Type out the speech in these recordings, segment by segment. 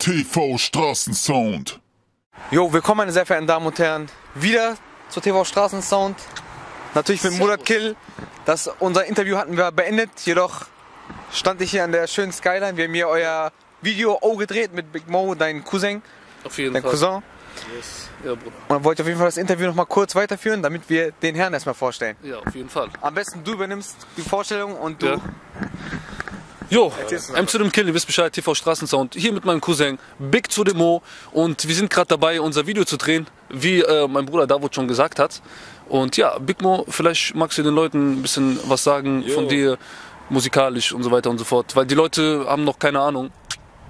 TV Straßensound. Jo, willkommen meine sehr verehrten Damen und Herren. Wieder zur TV Straßensound. Natürlich mit Murat Kill. Das, unser Interview hatten wir beendet, jedoch stand ich hier an der schönen Skyline. Wir haben hier euer Video O gedreht mit Big Mo, dein Cousin, Auf jeden dein Fall. Cousin. Ja, Bruder. Und dann wollte ich auf jeden Fall das Interview noch mal kurz weiterführen, damit wir den Herrn erstmal vorstellen. Ja, auf jeden Fall. Am besten du übernimmst die Vorstellung und du. Ja. Jo, Erzähl's uns M zu dem Kill, ihr wisst Bescheid, TV Straßensound. Hier mit meinem Cousin Big zu dem Mo. Und wir sind gerade dabei, unser Video zu drehen, wie äh, mein Bruder Davut schon gesagt hat. Und ja, Big Mo, vielleicht magst du den Leuten ein bisschen was sagen von dir, musikalisch und so weiter und so fort. Weil die Leute haben noch keine Ahnung.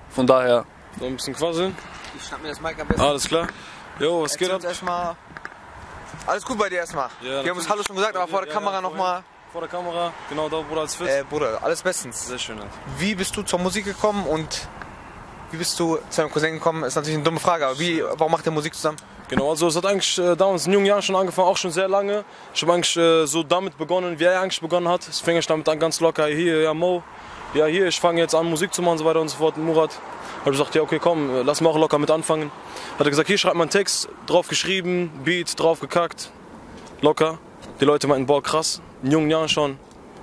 Von daher, So ein bisschen quasseln. Ich schnapp mir das Mic am besten. Alles klar. Jo, was geht Erzähl ab? uns erstmal. Alles gut bei dir erstmal. Ja, wir haben uns. Hallo schon gesagt, aber vor der Ja, Kamera ja, nochmal. Vor der Kamera, genau da, Bruder, als fit. Äh, Bruder, alles bestens. Sehr schön. Wie bist du zur Musik gekommen und wie bist du zu deinem Cousin gekommen? Ist natürlich eine dumme Frage, aber wie, warum macht ihr Musik zusammen? Genau, also es hat eigentlich äh, damals in jungen Jahren schon angefangen, auch schon sehr lange. Ich habe eigentlich äh, so damit begonnen, wie er eigentlich begonnen hat. Es fing ich damit an, ganz locker, hier, ja Mo, ja hier, ich fange jetzt an Musik zu machen und so weiter und so fort. Murat habe ich gesagt, ja okay, komm, äh, lass mal auch locker mit anfangen. Hat er gesagt, hier schreib mal einen Text, drauf geschrieben, Beat, drauf gekackt, locker. Die Leute meinten, boah krass, in jungen Jahren schon.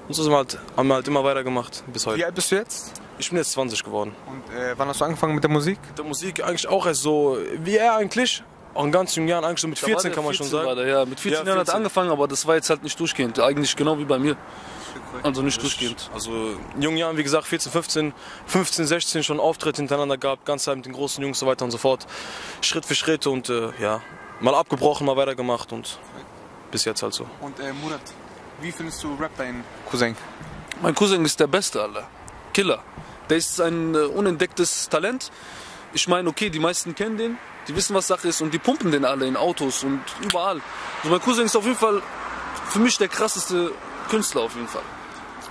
Und so sind wir halt, haben wir halt immer weitergemacht bis Wie heute. alt bist du jetzt? Ich bin jetzt 20 geworden. Und äh, wann hast du angefangen mit der Musik? der Musik eigentlich auch erst so, wie er eigentlich, auch in ganz jungen Jahren, eigentlich so mit 14 kann man schon 14 sagen. War der, ja, mit 14 Ja, Jahren hat er 14. angefangen, aber das war jetzt halt nicht durchgehend. Eigentlich genau wie bei mir. Also nicht durchgehend. Also in jungen Jahren, wie gesagt, 14, 15, 15, 16 schon Auftritte hintereinander gehabt, ganz Zeit mit den großen Jungs und so weiter und so fort. Schritt für Schritt und äh, ja, mal abgebrochen, mal weitergemacht und bis jetzt halt so. Und äh, Murat, wie findest du Rap deinen Cousin? Mein Cousin ist der Beste, Alter. Killer. Der ist ein äh, unentdecktes Talent. Ich meine, okay, die meisten kennen den, die wissen, was Sache ist und die pumpen den alle in Autos und überall. Also mein Cousin ist auf jeden Fall für mich der krasseste Künstler auf jeden Fall.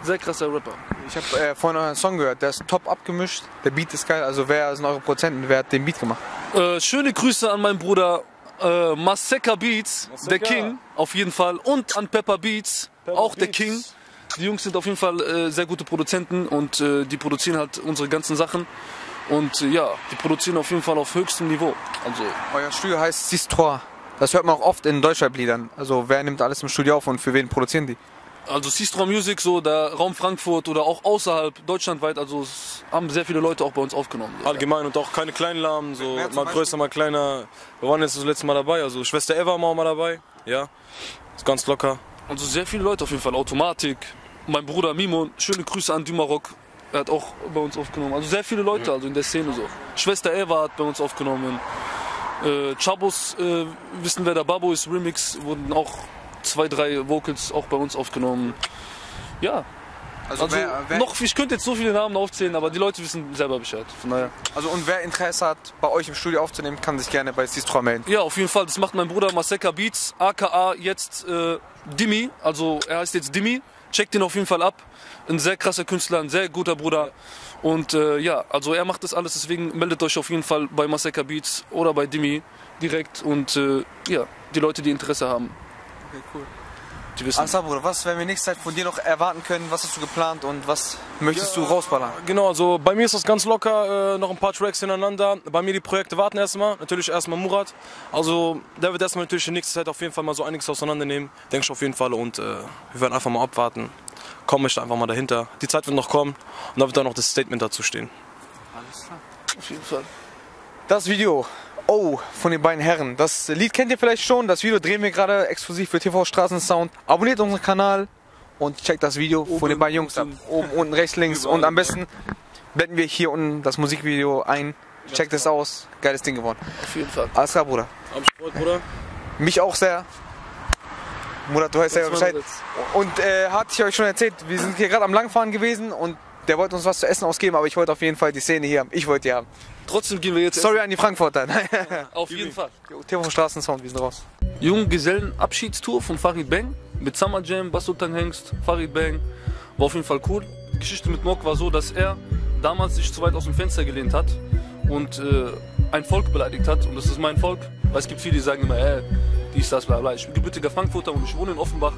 Sehr krasser Rapper. Ich habe äh, vorhin euren Song gehört, der ist top abgemischt, der Beat ist geil, also wer sind eure Prozenten, wer hat den Beat gemacht? Äh, schöne Grüße an meinen Bruder äh, Maseka Beats, der Maseka. King auf jeden Fall und an Pepper Beats, Pepper auch der Beats. King. Die Jungs sind auf jeden Fall äh, sehr gute Produzenten und äh, die produzieren halt unsere ganzen Sachen. Und äh, ja, die produzieren auf jeden Fall auf höchstem Niveau. Also Euer Studio heißt Sistroir. Das hört man auch oft in Deutschrap-Liedern. Also wer nimmt alles im Studio auf und für wen produzieren die? Also Sistra Music, so der Raum Frankfurt oder auch außerhalb, deutschlandweit, also es haben sehr viele Leute auch bei uns aufgenommen. So. Allgemein und auch keine kleinen Lahmen, so mal Beispiel? größer, mal kleiner. Wir waren jetzt das letzte Mal dabei, also Schwester Eva war mal dabei, ja, ist ganz locker. Also sehr viele Leute auf jeden Fall. Automatik, mein Bruder Mimo, schöne Grüße an Dümarok. Er hat auch bei uns aufgenommen. Also sehr viele Leute, also in der Szene so. Schwester Eva hat bei uns aufgenommen. Äh, Chabos, äh, wissen wer der Babo ist, Remix, wurden auch zwei, drei Vocals auch bei uns aufgenommen. Ja, also wer, wer, noch, ich könnte jetzt so viele Namen aufzählen, aber die Leute wissen selber Bescheid. Von daher. also und wer Interesse hat, bei euch im Studio aufzunehmen, kann sich gerne bei Sistroir melden. Ja, auf jeden Fall. Das macht mein Bruder Maseka Beats, aka jetzt äh, Dimi. Also er heißt jetzt Dimi. Checkt ihn auf jeden Fall ab. Ein sehr krasser Künstler, ein sehr guter Bruder. Und äh, ja, also er macht das alles. Deswegen meldet euch auf jeden Fall bei Maseka Beats oder bei Dimi direkt. Und äh, ja, die Leute, die Interesse haben, Okay, cool. die wissen. Alles klar, Bruder, was werden wir nächste Zeit von dir noch erwarten können? Was hast du geplant und was möchtest du rausballern? Genau, also bei mir ist das ganz locker, äh, noch ein paar Tracks hintereinander. Bei mir die Projekte warten erstmal, natürlich erstmal Murat. Also der wird erstmal natürlich in nächster Zeit auf jeden Fall mal so einiges auseinandernehmen, denke ich auf jeden Fall. Und äh, wir werden einfach mal abwarten. Komm ich da einfach mal dahinter. Die Zeit wird noch kommen und da wird dann noch das Statement dazu stehen. Auf jeden Fall. Das Video, oh, von den beiden Herren. Das Lied kennt ihr vielleicht schon. Das Video drehen wir gerade exklusiv für TV Straßensound. Abonniert unseren Kanal und checkt das Video von den beiden Jungs ab. Oben, unten, rechts, links. Und am besten blenden wir hier unten das Musikvideo ein. Checkt es aus. Geiles Ding geworden. Auf jeden Fall. Alles klar, Bruder. Ich gefreut, Bruder? Mich auch sehr. Murat, du weißt ja Bescheid. Und äh, hatte ich euch schon erzählt, wir sind hier gerade am Langfahren gewesen und der wollte uns was zu essen ausgeben, aber ich wollte auf jeden Fall die Szene hier haben. Ich wollte die haben. Trotzdem gehen wir jetzt Sorry an die Frankfurter. auf jeden Fall. TV Straßensound, wir sind raus. Junggesellenabschiedstour von Farid Bang mit Summer Jam, Basutan Hengst, Farid Bang. War auf jeden Fall cool. Die Geschichte mit Nock war so, dass er damals sich zu weit aus dem Fenster gelehnt hat und äh, ein Volk beleidigt hat. Und das ist mein Volk, weil es gibt viele, die sagen immer, äh, dies, das, bla bla. Ich bin gebürtiger Frankfurter und ich wohne in Offenbach.